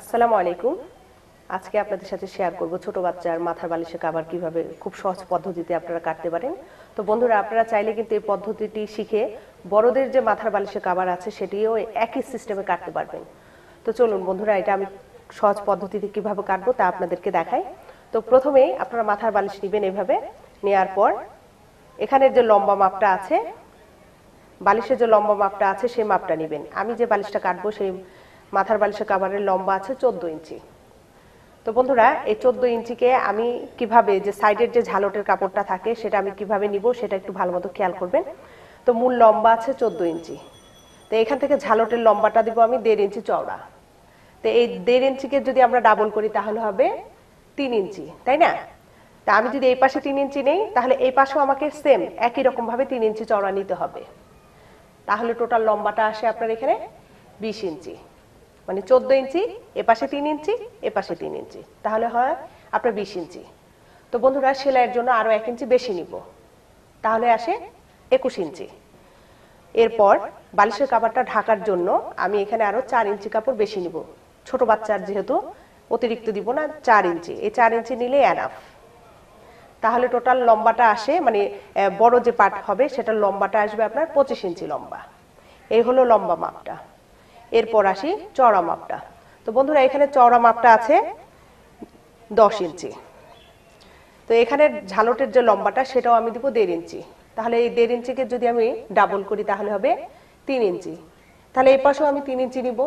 আসসালামু আলাইকুম। আজকে আপনাদের সাথে শেয়ার করব ছোট বাচ্চার মাথার বালিশে কাবার কীভাবে খুব সহজ পদ্ধতিতে আপনারা কাটতে পারেন। তো বন্ধুরা, আপনারা চাইলে কিন্তু এই পদ্ধতিটি শিখে বড়দের যে মাথার বালিশে কাবার আছে সেটিও একই সিস্টেমে কাটতে পারবেন। তো চলুন বন্ধুরা, এটা আমি সহজ পদ্ধতিতে কীভাবে কাটবো তা আপনাদেরকে দেখাই। তো প্রথমেই আপনারা মাথার বালিশ নেবেন এভাবে। নেওয়ার পর এখানের যে লম্বা মাপটা আছে, বালিশের যে লম্বা মাপটা আছে সেই মাপটা নেবেন। আমি যে বালিশটা কাটবো সেই মাথার বালিশের কাবারের লম্বা আছে চোদ্দ ইঞ্চি। তো বন্ধুরা, এই চোদ্দ ইঞ্চিকে আমি কীভাবে যে সাইডের যে ঝালটের কাপড়টা থাকে, সেটা আমি কীভাবে নিব, সেটা একটু ভালো মতো খেয়াল করবেন। তো মূল লম্বা আছে চোদ্দ ইঞ্চি। তো এখান থেকে ঝালটের লম্বাটা দিব আমি দেড় ইঞ্চি চওড়া। তো এই দেড় ইঞ্চিকে যদি আমরা ডাবল করি, তাহলে হবে তিন ইঞ্চি, তাই না? তা আমি যদি এই পাশে তিন ইঞ্চি নেই, তাহলে এই পাশেও আমাকে সেম একই রকমভাবে তিন ইঞ্চি চওড়া নিতে হবে। তাহলে টোটাল লম্বাটা আসে আপনার এখানে বিশ ইঞ্চি। মানে চোদ্দ ইঞ্চি এপাশে তিন ইঞ্চি এপাশে তিন ইঞ্চি। তাহলে হয় আপনার বিশ ইঞ্চি। তো বন্ধুরা, সেলাইয়ের জন্য আরও এক ইঞ্চি বেশি নিব। তাহলে আসে একুশ ইঞ্চি। এরপর বালিশের কাপড়টা ঢাকার জন্য আমি এখানে আরও চার ইঞ্চি কাপড় বেশি নিব। ছোট বাচ্চার যেহেতু অতিরিক্ত দিব না, চার ইঞ্চি। এই চার ইঞ্চি নিলে অ্যানাফ তাহলে টোটাল লম্বাটা আসে মানে বড় যে পার্ট হবে, সেটার লম্বাটা আসবে আপনার পঁচিশ ইঞ্চি লম্বা। এই হলো লম্বা মাপটা। এরপর আসি চড়া মাপটা। তো বন্ধুরা, এখানে চওড়া মাপটা আছে দশ ইঞ্চি। তো এখানে ঝালটের যে লম্বাটা, সেটাও আমি দিব দেড় ইঞ্চি। তাহলে এই দেড় ইঞ্চিকে যদি আমি ডাবল করি, তাহলে হবে তিন ইঞ্চি। তাহলে এই পাশেও আমি তিন ইঞ্চি নিব।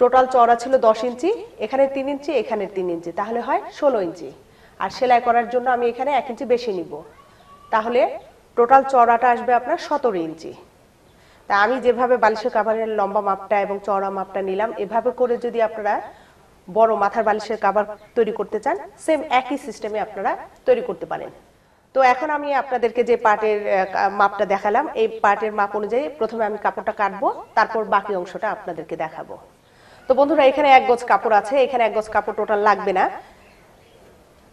টোটাল চওড়া ছিল দশ ইঞ্চি, এখানে তিন ইঞ্চি, এখানে তিন ইঞ্চি। তাহলে হয় ষোলো ইঞ্চি। আর সেলাই করার জন্য আমি এখানে এক ইঞ্চি বেশি নিব। তাহলে টোটাল চওড়াটা আসবে আপনার সতেরো ইঞ্চি। তা আমি যেভাবে বালিশের কাভারের লম্বা মাপটা এবং চওড়া মাপটা নিলাম, এভাবে করে যদি আপনারা বড় মাথার বালিশের কাভার তৈরি করতে চান সেম একই সিস্টেমে আপনারা তৈরি করতে পারেন। তো এখন আমি আপনাদেরকে যে কা- মাপটা দেখালাম, এই পার্টের মাপ অনুযায়ী প্রথমে আমি কাপড়টা কাটবো, তারপর বাকি অংশটা আপনাদেরকে দেখাবো। তো বন্ধুরা, এখানে এক গজ কাপড় আছে, এখানে এক গজ কাপড় টোটাল লাগবে না।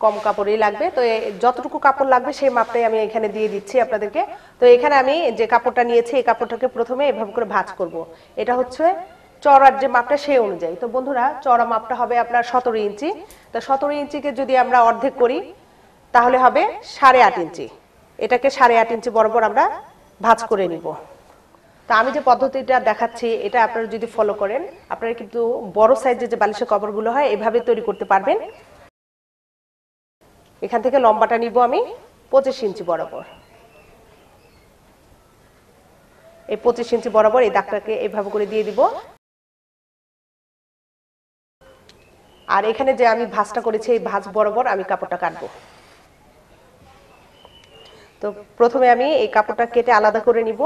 কম কাপড়ই লাগবে। তো যতটুকু কাপড় লাগবে সেই মাপটাই আমি এখানে দিয়ে দিচ্ছি আপনাদেরকে। তো এখানে আমি যে কাপড়টা নিয়েছি, এই কাপড়টাকে প্রথমে এভাবে করে ভাঁজ করব। এটা হচ্ছে চড়ার যে মাপটা সেই অনুযায়ী। তো বন্ধুরা চড়া মাপটা হবে আপনার সতেরো ইঞ্চি। তো সতেরো ইঞ্চিকে যদি আমরা অর্ধেক করি, তাহলে হবে সাড়ে আট ইঞ্চি। এটাকে সাড়ে আট ইঞ্চি বরাবর আমরা ভাঁজ করে নিব। তা আমি যে পদ্ধতিটা দেখাচ্ছি, এটা আপনারা যদি ফলো করেন, আপনারা কিন্তু বড় সাইজের যে বালিশের কভারগুলো হয়, এভাবে তৈরি করতে পারবেন। এখান থেকে লম্বাটা নিব আমি পঁচিশ ইঞ্চি বরাবর। এই পঁচিশ ইঞ্চি বরাবর এই দাগটাকে এইভাবে করে দিয়ে দিব। আর এখানে যে আমি ভাঁজটা করেছি, এই ভাঁজ বরাবর আমি কাপড়টা কাটবো। তো প্রথমে আমি এই কাপড়টা কেটে আলাদা করে নিব।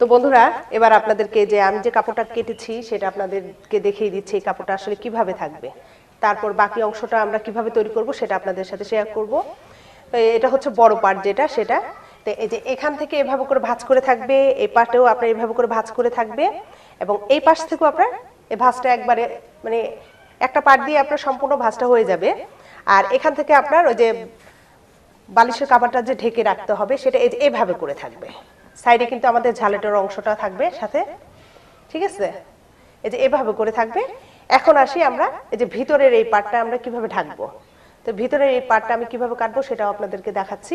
তো বন্ধুরা, এবার আপনাদেরকে যে আমি যে কাপড়টা কেটেছি, সেটা আপনাদেরকে দেখিয়ে দিচ্ছি এই কাপড়টা আসলে কীভাবে থাকবে। তারপর বাকি অংশটা আমরা কীভাবে তৈরি করব, সেটা আপনাদের সাথে শেয়ার করব। এটা হচ্ছে বড় পার্ট যেটা, সেটা। তো এই যে এখান থেকে এভাবে করে ভাঁজ করে থাকবে এই পার্টেও আপনার এভাবে করে ভাঁজ করে থাকবে এবং এই পাশ থেকেও আপনার এই ভাঁজটা একবারে মানে একটা পার্ট দিয়ে আপনার সম্পূর্ণ ভাঁজটা হয়ে যাবে। আর এখান থেকে আপনার ওই যে বালিশের কাবারটা যে ঢেকে রাখতে হবে, সেটা এই যে এভাবে করে থাকবে। সাইডে কিন্তু আমাদের ঝালেটের অংশটা থাকবে সাথে। ঠিক আছে? এই যে এভাবে করে থাকবে। এখন আসি আমরা এই যে ভিতরের এই পার্টটা আমরা কীভাবে ঢাকবো। তো ভিতরের এই পার্টটা আমি কীভাবে কাটবো সেটাও আপনাদেরকে দেখাচ্ছি।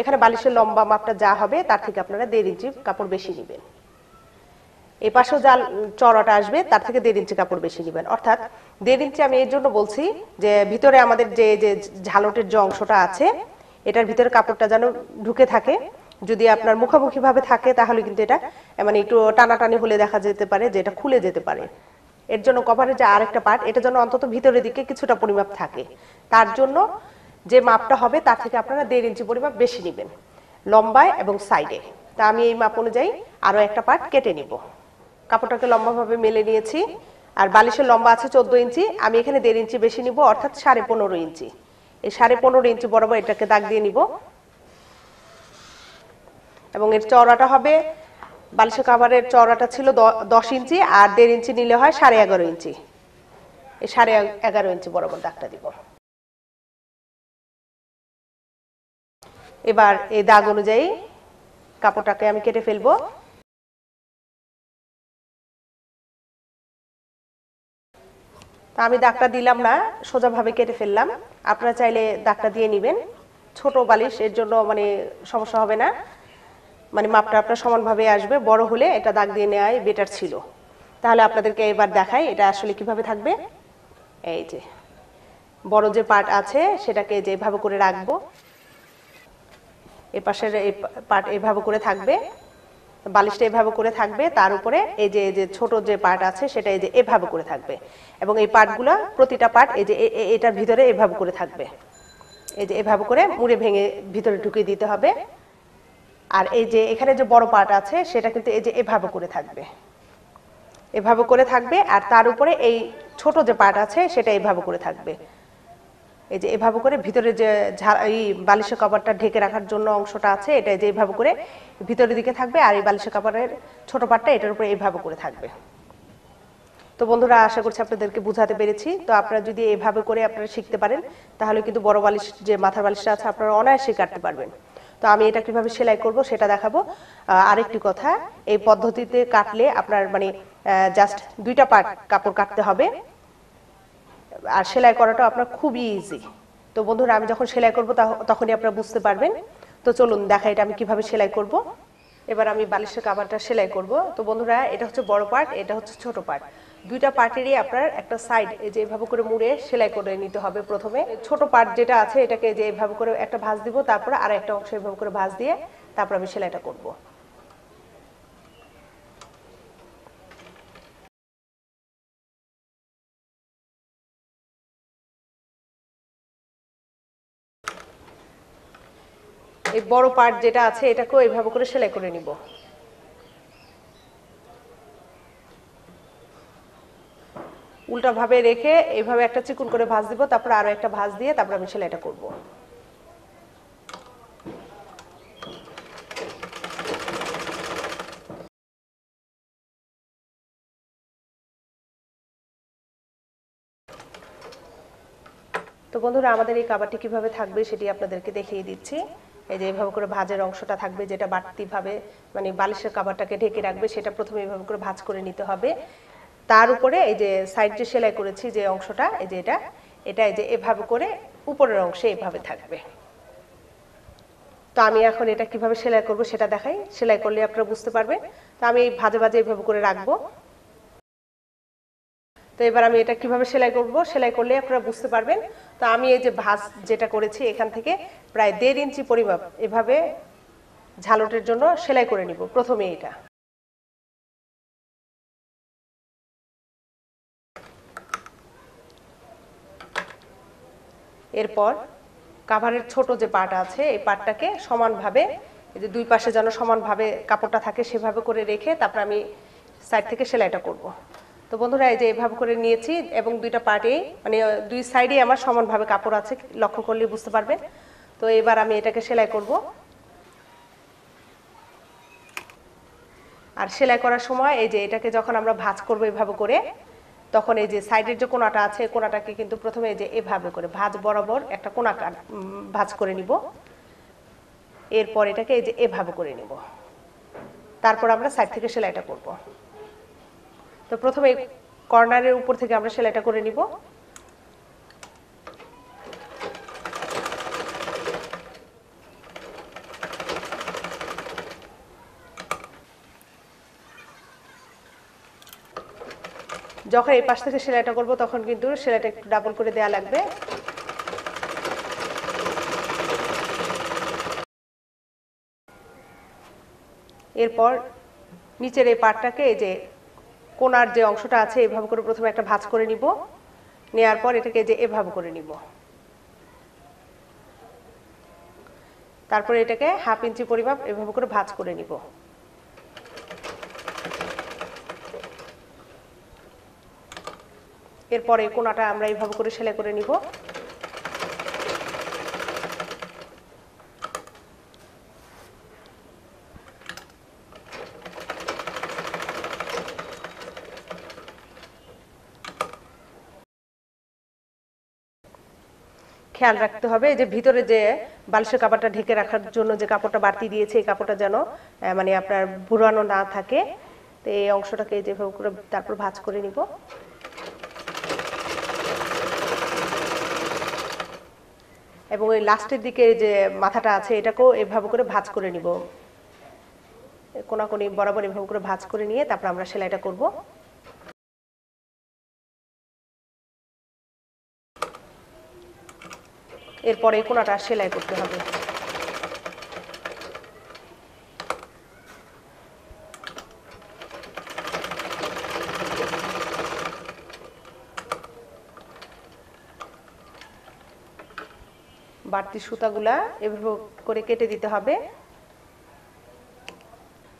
এখানে বালিশের লম্বা মাপটা যা হবে তার থেকে আপনারা দেড় ইঞ্চি কাপড় বেশি নেবেন। এই পাশেও যা চড়াটা আসবে তার থেকে দেড় ইঞ্চি কাপড় বেশি নেবেন। অর্থাৎ দেড় ইঞ্চি আমি এর জন্য বলছি যে ভিতরে আমাদের যে যে ঝালটের যে অংশটা আছে, এটার ভিতরে কাপড়টা যেন ঢুকে থাকে। যদি আপনার মুখোমুখি ভাবে থাকে, তাহলে কিন্তু এটা মানে একটু টানাটানি হলে দেখা যেতে পারে যে এটা খুলে যেতে পারে। এর জন্য কভারের যে আরেকটা পার্ট এটা যেন অন্তত ভিতরের দিকে কিছুটা পরিমাপ থাকে। তার জন্য যে মাপটা হবে, তার থেকে আপনারা দেড় ইঞ্চি পরিমাপ বেশি নেবেন, লম্বায় এবং সাইডে তা আমি এই মাপ অনুযায়ী আরও একটা পার্ট কেটে নিব। কাপড়টাকে লম্বাভাবে মেলে নিয়েছি, আর বালিশের লম্বা আছে চোদ্দ ইঞ্চি, আমি এখানে দেড় ইঞ্চি বেশি নিব, অর্থাৎ সাড়ে পনেরো ইঞ্চি। এই সাড়ে পনেরো ইঞ্চি বরাবর এটাকে দাগ দিয়ে নিব এবং এর চওড়াটা হবে বালিশের কাভারের চওড়াটা ছিল দশ ইঞ্চি আর দেড় ইঞ্চি নিলে হয় সাড়ে এগারো ইঞ্চি। এই সাড়ে এগারো ইঞ্চি বরাবর দাগটা দিব। এবার এই দাগ অনুযায়ী কাপড়টাকে আমি কেটে ফেলব। তা আমি দাগটা দিলাম না, সোজাভাবে কেটে ফেললাম। আপনারা চাইলে দাগটা দিয়ে নেবেন। ছোট বালিশ, এর জন্য মানে সমস্যা হবে না। মানে মাপটা আপনার সমানভাবে আসবে, বড় হলে এটা দাগ দিয়ে নেওয়াই বেটার ছিল। তাহলে আপনাদেরকে এবার দেখাই এটা আসলে কীভাবে থাকবে। এই যে, বড় যে পার্ট আছে সেটাকে যেভাবে করে রাখব, এ পাশের এই পার্ট এভাবে করে থাকবে, বালিশটা এভাবে করে থাকবে, তার উপরে এই যে যে ছোট যে পার্ট আছে সেটা এই যে এভাবে করে থাকবে। এবং এই পার্টগুলো প্রতিটা পার্ট এই যে এটার ভিতরে এভাবে করে থাকবে। এই যে এভাবে করে মুড়ে ভেঙে ভিতরে ঢুকিয়ে দিতে হবে। আর এই যে এখানে যে বড় পার্ট আছে, সেটা কিন্তু এই যে এভাবে করে থাকবে। এভাবে করে থাকবে আর তার উপরে এই ছোট যে পার্ট আছে, সেটা এভাবে করে থাকবে। এই যে এভাবে করে ভিতরে যে এই বালিশের কাপড়টা ঢেকে রাখার জন্য অংশটা আছে, এটা যে এইভাবে করে ভিতরের দিকে থাকবে আর এই বালিশের কভারের ছোট পার্টটা এটার উপরে এইভাবে করে থাকবে। তো বন্ধুরা, আশা করছি আপনাদেরকে বুঝাতে পেরেছি। তো আপনারা যদি এভাবে করে আপনারা শিখতে পারেন, তাহলে কিন্তু বড় বালিশ, যে মাথার বালিশটা আছে, আপনারা অনায়াসে কাটতে পারবেন। তো আমি এটা কীভাবে সেলাই করব সেটা দেখাবো। আরেকটি কথা, এই পদ্ধতিতে কাটলে আপনার মানে জাস্ট দুইটা পার্ট কাপড় কাটতে হবে। আর সেলাই করাটা আপনার খুবই ইজি তো বন্ধুরা, আমি যখন সেলাই করব তখ- তখনই আপনারা বুঝতে পারবেন। তো চলুন দেখা এটা আমি কীভাবে সেলাই করব। এবার আমি বালিশের কাভারটা সেলাই করব। তো বন্ধুরা, এটা হচ্ছে বড় পার্ট এটা হচ্ছে ছোট পার্ট দুইটা পার্টেরই আপনার একটা সাইড যে এভাবে করে মুড়ে সেলাই করে নিতে হবে প্রথমে। ছোট পার্ট যেটা আছে এটাকে যে এভাবে করে একটা ভাঁজ দিব, তারপরে আর একটা অংশ এভাবে করে ভাঁজ দিয়ে তারপর আমি সেলাইটা করব। এই বড় পার্ট যেটা আছে এটাকেও এইভাবে করে সেলাই করে নিব। উল্টা ভাবে রেখে এইভাবে একটা চিকুন করে ভাঁজ দিব, তারপর আরও একটা ভাঁজ দিয়ে তারপর আমি সেলাইটা করব। তো বন্ধুরা, আমাদের এই কাবারটি কীভাবে থাকবে সেটি আপনাদেরকে দেখিয়ে দিচ্ছি। এই যে এইভাবে করে ভাজের অংশটা থাকবে, যেটা বাড়তি ভাবে মানে বালিশের কাবারটাকে ঢেকে রাখবে, সেটা প্রথমে এইভাবে করে ভাজ করে নিতে হবে। তার উপরে এই যে সাইড যে সেলাই করেছি যে অংশটা, এই যে এটা এটা এই যে এভাবে করে উপরের অংশে এভাবে থাকবে। তো আমি এখন এটা কীভাবে সেলাই করব সেটা দেখাই। সেলাই করলে আপনারা বুঝতে পারবেন। তো আমি এই ভাজে ভাজে এইভাবে করে রাখব। তো এবার আমি এটা কীভাবে সেলাই করব? সেলাই করলে আপনারা বুঝতে পারবেন। তো আমি এই যে ভাজ যেটা করেছি এখান থেকে প্রায় দেড় ইঞ্চি পরিমাপ এভাবে ঝালটের জন্য সেলাই করে নিব প্রথমে এটা। এরপর কাভারের ছোট যে পাট আছে, এই পাটটাকে সমানভাবে, এই যে দুই পাশে যেন সমানভাবে কাপড়টা থাকে সেভাবে করে রেখে তারপর আমি সাইড থেকে সেলাইটা করব। তো বন্ধুরা, এই যে এভাবে করে নিয়েছি এবং দুইটা পার্টে মানে দুই সাইডে আমার সমানভাবে কাপড় আছে, লক্ষ্য করলে বুঝতে পারবেন। তো এবার আমি এটাকে সেলাই করব। আর সেলাই করার সময় এই যে এটাকে যখন আমরা ভাঁজ করব এভাবে করে তখন এই যে সাইডের যে কোনাটা আছে, কোনাটাকে কিন্তু প্রথমে যে এভাবে করে ভাঁজ বরাবর একটা কোনা ভাঁজ করে নিব। এরপর এটাকে এই যে এভাবে করে নিব। তারপর আমরা সাইড থেকে সেলাইটা করব। তো প্রথমে কর্নারের উপর থেকে আমরা সেলাইটা করে নিব। যখন এই পাশ থেকে সেলাইটা করব, তখন কিন্তু সেলাইটা একটু ডাবল করে দেয়া লাগবে। এরপর নিচের এই পাটটাকে, এই যে কোনার যে অংশটা আছে, এভাবে করে প্রথমে একটা ভাঁজ করে নিব। নেয়ার পর এটাকে যে এভাবে করে নিব। তারপরে এটাকে হাফ ইঞ্চি পরিমাপ এভাবে করে ভাঁজ করে নিব। এরপরে কোনাটা আমরা এইভাবে করে সেলাই করে নিব। খেয়াল রাখতে হবে যে ভিতরে যে বালিশের কাপড়টা ঢেকে রাখার জন্য যে কাপড়টা বাড়তি দিয়েছে, এই কাপড়টা যেন মানে আপনার বুড়ানো না থাকে। তো এই অংশটাকে যেভাবে করে তারপর ভাজ করে নিব। এবং ওই লাস্টের দিকে যে মাথাটা আছে, এটাকেও এভাবে করে ভাঁজ করে নিব। কোনাকুনি বরাবর এভাবে করে ভাঁজ করে নিয়ে তারপর আমরা সেলাইটা করব। এরপরে কোনাটা সেলাই করতে হবে। বাড়তি সুতাগুলা এভাবে করে কেটে দিতে হবে।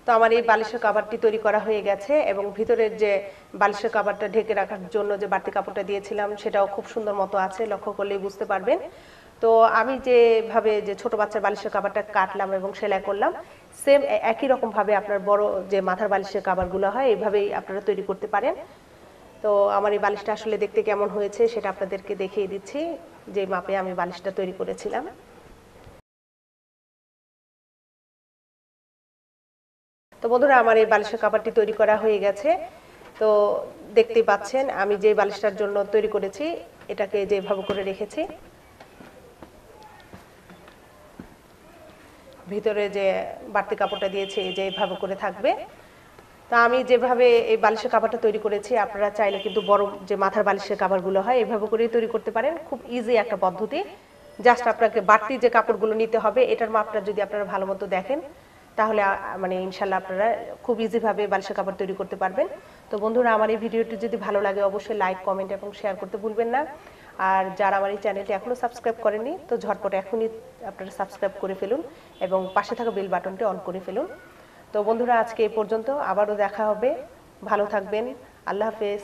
তো আমার এই বালিশের কাবারটি তৈরি করা হয়ে গেছে এবং ভিতরের যে বালিশের কাবারটা ঢেকে রাখার জন্য যে বাড়তি কাপড়টা দিয়েছিলাম, সেটাও খুব সুন্দর মতো আছে, লক্ষ্য করলেই বুঝতে পারবেন। তো আমি যেভাবে যে ছোট বাচ্চার বালিশের কাবারটা কাটলাম এবং সেলাই করলাম সেম একই রকমভাবে আপনার বড় যে মাথার বালিশের কাবারগুলো হয় এইভাবেই আপনারা তৈরি করতে পারেন। তো আমার এই বালিশটা আসলে দেখতে কেমন হয়েছে সেটা আপনাদেরকে দেখিয়ে দিচ্ছি। যে মাপে আমি বালিশটা তৈরি করেছিলাম। তো বন্ধুরা, আমার এই বালিশের কাপড়টি তৈরি করা হয়ে গেছে। তো দেখতেই পাচ্ছেন, আমি যে বালিশটার জন্য তৈরি করেছি, এটাকে যেভাবে করে রেখেছি। ভিতরে যে বাড়তি কাপড়টা দিয়েছি, যেভাবে করে থাকবে। তা আমি যেভাবে এই বালিশের কাপড়টা তৈরি করেছি, আপনারা চাইলে কিন্তু বড় যে মাথার বালিশের কাপড়গুলো হয়, এভাবে করেই তৈরি করতে পারেন। খুব ইজি একটা পদ্ধতি। জাস্ট আপনাকে বাড়তি যে কাপড়গুলো নিতে হবে, এটার মাপটা যদি আপনারা ভালো মতো দেখেন, তাহলে মানে ইনশাল্লাহ আপনারা খুব ইজিভাবে বালিশের কাপড় তৈরি করতে পারবেন। তো বন্ধুরা, আমার এই ভিডিওটি যদি ভালো লাগে, অবশ্যই লাইক কমেন্ট এবং শেয়ার করতে ভুলবেন না। আর যারা আমার এই চ্যানেলটি এখনও সাবস্ক্রাইব করেনি তো ঝটপট এখনই আপনারা সাবস্ক্রাইব করে ফেলুন এবং পাশে থাকা বেল বাটনটি অন করে ফেলুন। তো বন্ধুরা আজকে এই পর্যন্ত আবারও দেখা হবে। ভালো থাকবেন। আল্লাহ হাফেজ।